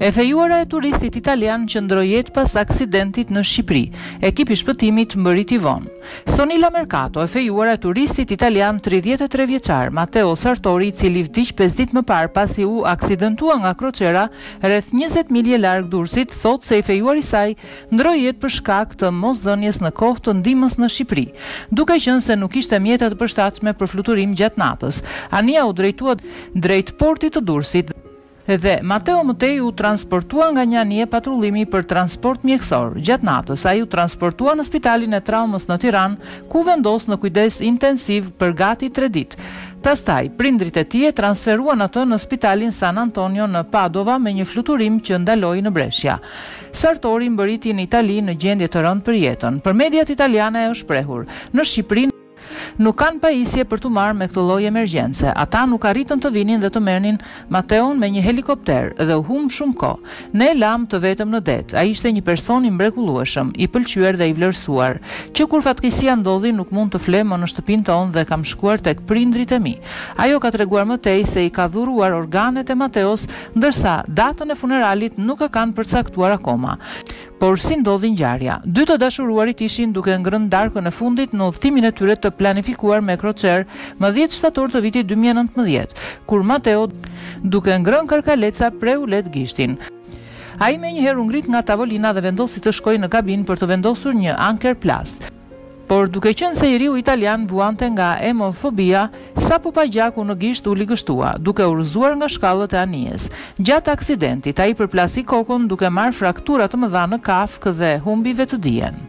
E fejuara e turistit italian që ndërroi jetë pas aksidentit në Shqipëri. Ekipi i shpëtimit mbërriti vonë. Sonila Mercato, e fejuara e turistit italian tridhjetë e tre vjeçar, Matteo Sartori, i cili vdiq pesë ditë më parë pasi u aksidentua nga kroçera rreth njëzet milje larg Durrësit, thotë se i fejuari i saj ndërroi jetë për shkak të mosdhënies në kohë të ndihmës në Shqipëri. Duke qenë se nuk kishte mjete të përshtatshme për fluturim gjatë natës, anija u drejtua drejt portit të Durrësit dhe Mateo më tej u transportua nga një anije patrullimi për transport mjekësor. Gjatë natës, ai u transportua në Spitalin e Traumës në Tiranë, ku u vendos në kujdes intensiv për gati tre ditë. Pastaj, prindërit e tij e transferuan atë në Spitalin San Antonio në Padova me një fluturim që ndaloi në Brescia. Sartori mbërriti në Itali në gjendje të rëndë për jetën. Për mediat italiane ajo është shprehur, Në Shqipëri nuk kanë pajisje për t'u marrë me këtë lloj emergjence. Ata nuk arritën të vinin dhe të merrnin Mateon me një helikopter dhe u humb shumë kohë. Ne e lamë të vetëm në det. Ai ishte një person i mrekullueshëm, i pëlqyer dhe i vlerësuar. Që kur fatkeqësia ndodhi nuk mund të fle më në shtëpinë tonë dhe kam shkuar tek prindërit e mi. Ajo ka treguar më tej se i ka dhuruar organet e Mateos ndërsa datën e funeralit nuk e kanë përcaktuar akoma. Por si ndodhi ngjarja? Dy të dashuruarit ishin duke ngrënë darkën e fundit në udhëtimin e tyre të planifikuar me kroçer më dhjetë shtator të vitit dy mijë e nëntëmbëdhjetë, kur Mateo, duke ngrënë karkaleca, preu lehtë gishtin. Ai menjëherë u ngrit nga tavolina dhe vendosi të shkojë në kabinë për të vendosur një ankerplast. Por duke qenë se i riu italian vuante nga emofobia, sapo pa gjakun në gisht u ligështua, duke u rrëzuar nga shkallët e anijes. Gjatë aksidentit, ai përplasi kokën duke marrë fraktura të mëdha në kafkë dhe humbi vetëdijen.